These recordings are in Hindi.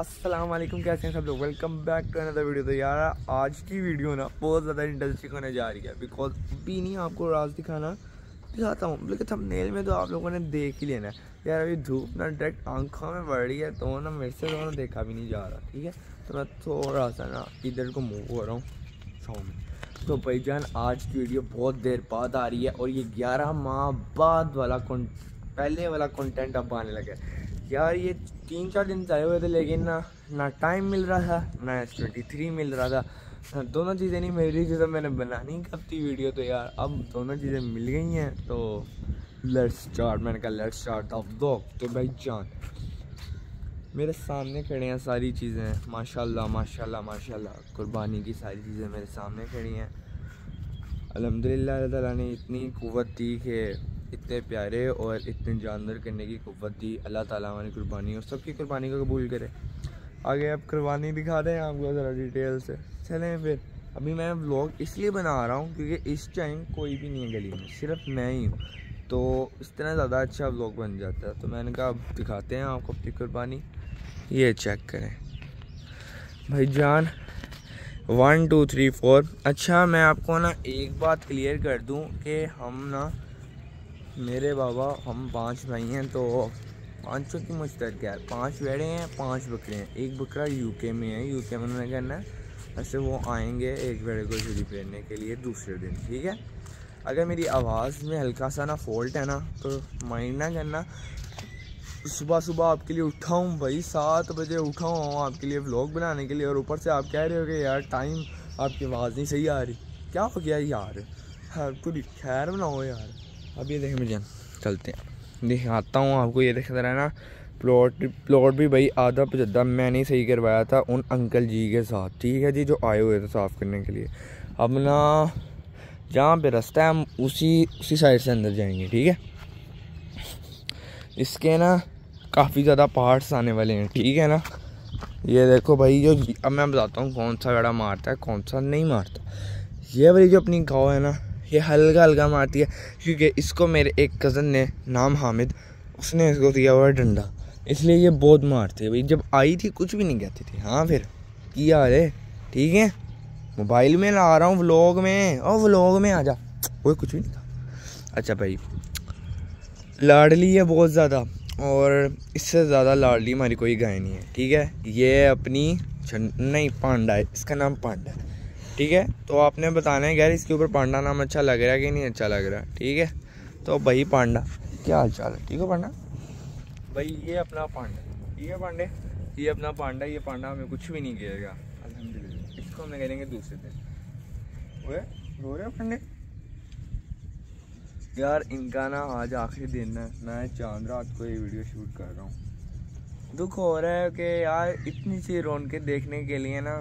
अस्सलाम वालेकुम कैसे हैं सब लोग? Welcome back to another video तो यार, आज की वीडियो ना बहुत ज़्यादा इंटरेस्टिंग होने जा रही है बिकॉज़ अभी नहीं आपको राज दिखाना, दिखाता हूँ। लेकिन थंबनेल में तो आप लोगों ने देख ही लेना है। यार, अभी धूप ना डायरेक्ट आँखों में बढ़ रही है तो ना मेरे से तो ना देखा भी नहीं जा रहा, ठीक है? तो मैं थोड़ा सा ना इधर को मूव हो रहा हूँ छाँव में। तो भाई जान आज की वीडियो बहुत देर बाद आ रही है, और ये ग्यारह माह बाद वाला पहले वाला कंटेंट अब आने लगा है। यार, ये तीन चार दिन आए हुए थे, लेकिन ना ना टाइम मिल रहा था, ना एस ट्वेंटी थ्री मिल रहा था। दोनों चीज़ें नहीं मिल रही थी तो मैंने बनानी कब थी वीडियो तो यार, अब दोनों चीज़ें मिल गई हैं तो लेट्स स्टार्ट मैंने कहा लेट्स स्टार्ट ऑफ़ दो तो भाई जान, मेरे सामने खड़े हैं सारी चीज़ें। माशाल्लाह माशाल्लाह माशाल्लाह। कुर्बानी की सारी चीज़ें मेरे सामने खड़ी हैं। अल्हम्दुलिल्लाह ताला ने इतनी कुत दी कि इतने प्यारे और इतने जानवर करने की कुत दी। अल्लाह ताला हमारी कुर्बानी और सबकी कुर्बानी को कबूल करे। आगे आप कुर्बानी दिखा दें आपको ज़रा डिटेल से। चलें फिर। अभी मैं व्लॉग इसलिए बना रहा हूँ क्योंकि इस टाइम कोई भी नहीं है गली में, सिर्फ़ मैं ही हूँ। तो इस तरह ज़्यादा अच्छा व्लॉग बन जाता है। तो मैंने कहा अब दिखाते हैं आपको अपनी कुर्बानी। ये चेक करें। भाई जान वन टू थ्री फोर अच्छा मैं आपको ना एक बात क्लियर कर दूँ कि हम ना मेरे बाबा, हम पाँच भाई हैं तो पाँचों की मुश्तरक है पाँच बेड़े हैं, पाँच बकरे हैं। एक बकरा यूके में है। यूके में उन्होंने करना है? ऐसे वो आएँगे एक बेड़े को झुरी फेरने के लिए दूसरे दिन, ठीक है? अगर मेरी आवाज़ में हल्का सा ना फॉल्ट है ना तो माइंड ना करना। सुबह सुबह आपके लिए उठा हूँ भाई, सात बजे उठा हूँ आपके लिए व्लॉग बनाने के लिए, और ऊपर से आप कह रहे हो कि यार टाइम आपकी आवाज़ नहीं सही आ रही। क्या हो गया यार? यार पूरी खैर बनाओ यार। अब ये देखें मुझे चलते हैं। दिखाता हूँ आपको, ये देख रहा है ना, प्लॉट प्लॉट भी भाई आधा पचद्दा मैंने ही सही करवाया था उन अंकल जी के साथ, ठीक है जी, जो आए हुए थे साफ़ करने के लिए। अब ना, जहाँ पे रास्ता है, हम उसी उसी साइड से अंदर जाएँगे, ठीक है? इसके ना, काफ़ी ज़्यादा पार्ट्स आने वाले हैं, ठीक है ना? ये देखो भाई, जो, अब मैं बताता हूँ कौन सा गड़ा मारता है, कौन सा नहीं मारता। ये भाई जो अपनी गाँव है ना ये हल्का हल्का मारती है, क्योंकि इसको मेरे एक कज़न ने, नाम हामिद, उसने इसको दिया हुआ डंडा। इसलिए ये बहुत मारते भाई। जब आई थी, कुछ भी नहीं कहती थी। हाँ फिर, किया अरे ठीक है? मोबाइल में ला रहा हूँ व्लॉग में। और व्लॉग में आ जा। कोई कुछ भी नहीं था। अच्छा भाई, लाडली है बहुत ज़्यादा, और इससे ज़्यादा लाडली हमारी कोई गाय नहीं है, ठीक है? ये अपनी नहीं, पांडा है। इसका नाम पांडा है। ठीक है? तो आपने बताना है, यार, इसके ऊपर पांडा नाम अच्छा लग रहा है कि नहीं अच्छा लग रहा ठीक है? तो भाई पांडा, क्या हाल चाल है? ठीक है पांडा? भाई, ये अपना पांडा, ठीक है पांडे? ये अपना पांडा, ये पांडा हमें कुछ भी नहीं कहेगा अलहमदिल्ला इसको हमें कहेंगे दूसरे दिन। रो रहे पांडे? यार, इनका ना आज आखिरी दिन है। मैं चाँद रात को ये वीडियो शूट कर रहा हूँ। दुख हो रहा है कि यार, इतनी सी रौनकें देखने के लिए ना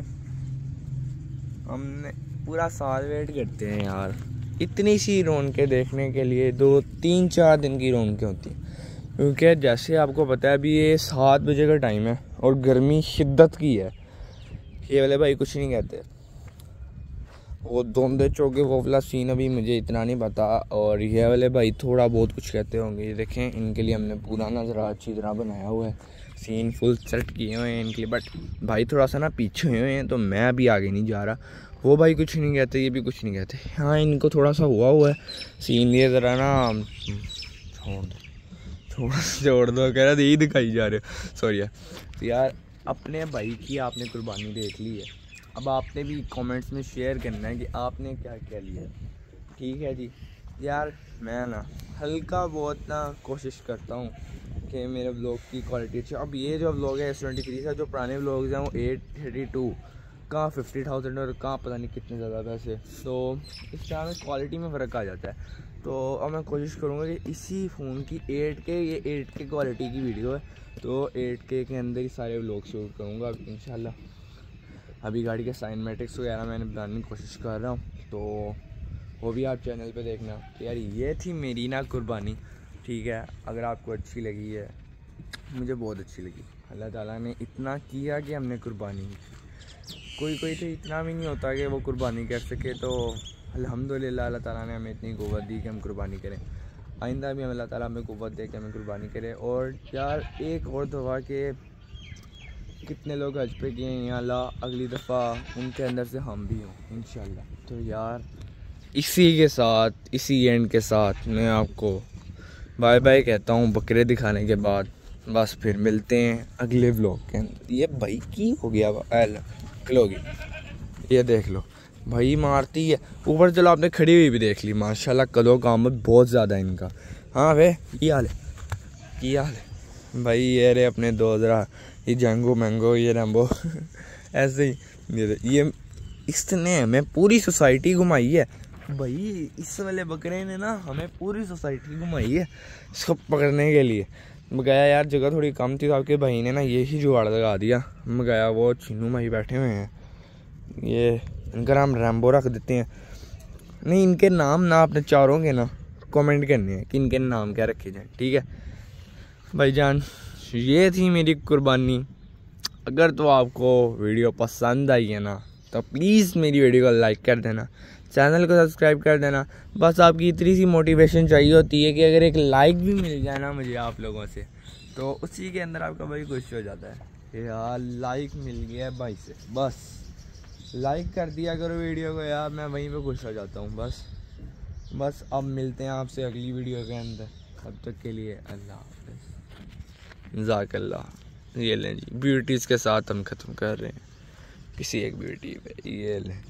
हमने पूरा साल वेट करते हैं यार। इतनी सी रौनकें देखने के लिए, दो, तीन, चार दिन की रौनकें होती हैं। क्योंकि जैसे आपको पता है, अभी ये सात बजे का टाइम है और गर्मी शिद्दत की है। ये वाले भाई कुछ नहीं कहते। वो धोंदे चौके, वो वाला सीन अभी मुझे इतना नहीं पता। और ये वाले भाई थोड़ा बहुत कुछ कहते होंगे। ये देखें, इनके लिए हमने पूरा ज़रा अच्छी तरह बनाया हुआ है। सीन फुल सेट किए हुए हैं इनके लिए बट भाई थोड़ा सा ना पीछे हुए हैं तो मैं अभी आगे नहीं जा रहा। वो भाई कुछ नहीं कहते, ये भी कुछ नहीं कहते। हाँ इनको थोड़ा सा हुआ हुआ है। सीन ये ज़रा ना छोड़ दो। थोड़ा सा छोड़ दो, कह रहा यही दिखाई जा रहे हो। सॉरी तो यार, अपने भाई की आपने कुर्बानी देख ली है। अब आपने भी कमेंट्स में शेयर करना है कि आपने क्या क्या लिया। ठीक है जी। यार, मैं ना हल्का बहुत ना कोशिश करता हूँ कि मेरे ब्लॉग की क्वालिटी अच्छी अब ये जो ब्लॉग है एस ट्वेंटी थ्री का जो पुराने ब्लॉग्स हैं, वो एट थर्टी टू कहाँ फिफ्टी थाउज़ेंड और कहाँ पता नहीं कितने ज़्यादा पैसे। तो इस तरह में क्वालिटी में फ़र्क आ जाता है। तो अब मैं कोशिश करूँगा कि इसी फ़ोन की एट के ये एट के क्वालिटी की वीडियो है तो एट के अंदर ही सारे ब्लॉग शूट करूँगा इन अभी गाड़ी के साइन साइनमेटिक्स वगैरह मैंने बनाने की कोशिश कर रहा हूँ तो वो भी आप चैनल पे देखना। तो यार, ये थी मेरी ना कुर्बानी, ठीक है? अगर आपको अच्छी लगी है, मुझे बहुत अच्छी लगी। अल्लाह ताला ने इतना किया कि हमने कुर्बानी की। कोई कोई तो इतना भी नहीं होता कि वो कुर्बानी कर सके तो अल्हम्दुलिल्लाह अल्लाह ताला ने हमें इतनी कुत दी कि हम कुर्बानी करें। आइंदा भी हम अल्लाह ताला हमें कुत दे के हमें कुर्बानी करें। और यार, एक और दवा के कितने लोग हज पे किए हैं? अल्लाह, अगली दफ़ा उनके अंदर से हम भी हों इन तो यार, इसी के साथ, इसी एंड के साथ मैं आपको बाय बाय कहता हूँ, बकरे दिखाने के बाद। बस फिर मिलते हैं अगले व्लॉग के अंदर। ये भाई की हो गया? खलोगी? ये देख लो। भाई, मारती है। ऊपर चलो, आपने खड़ी हुई भी देख ली। माशाल्लाह कदों काम बहुत ज़्यादा इनका। हाँ वे, ये हाल है। की हाल है। भाई, ये रे अपने दो ज़रा ये जंगो मैंगो ये रैम्बो ऐसे ही। ये, ये इसने हमें पूरी सोसाइटी घुमाई है। भाई इस वाले बकरे ने ना हमें पूरी सोसाइटी घुमाई है इसको पकड़ने के लिए। मैं गया यार जगह थोड़ी कम थी तो आपके भाई ने ना ये ही जुगाड़ लगा दिया। मैं गया वो चीनू माही बैठे हुए हैं। ये इनका नाम रैम्बो रख देते हैं। नहीं इनके नाम ना अपने चारों के ना कमेंट करने हैं कि इनके नाम क्या रखे जाए ठीक है? भाईजान ये थी मेरी कुर्बानी। अगर तो आपको वीडियो पसंद आई है ना तो प्लीज़ मेरी वीडियो को लाइक कर देना चैनल को सब्सक्राइब कर देना। बस आपकी इतनी सी मोटिवेशन चाहिए होती है कि अगर एक लाइक भी मिल जाए ना मुझे आप लोगों से तो उसी के अंदर आपका भाई खुश हो जाता है। यार लाइक मिल गया भाई से, बस। लाइक कर दिया करो वीडियो को यार, मैं वहीं पे खुश हो जाता हूँ, बस। बस, अब मिलते हैं आपसे अगली वीडियो के अंदर। तब तक के लिए अल्लाह जाकल्ला। ये लें जी ब्यूटीज़ के साथ हम ख़त्म कर रहे हैं। किसी एक ब्यूटी पे, ये लें।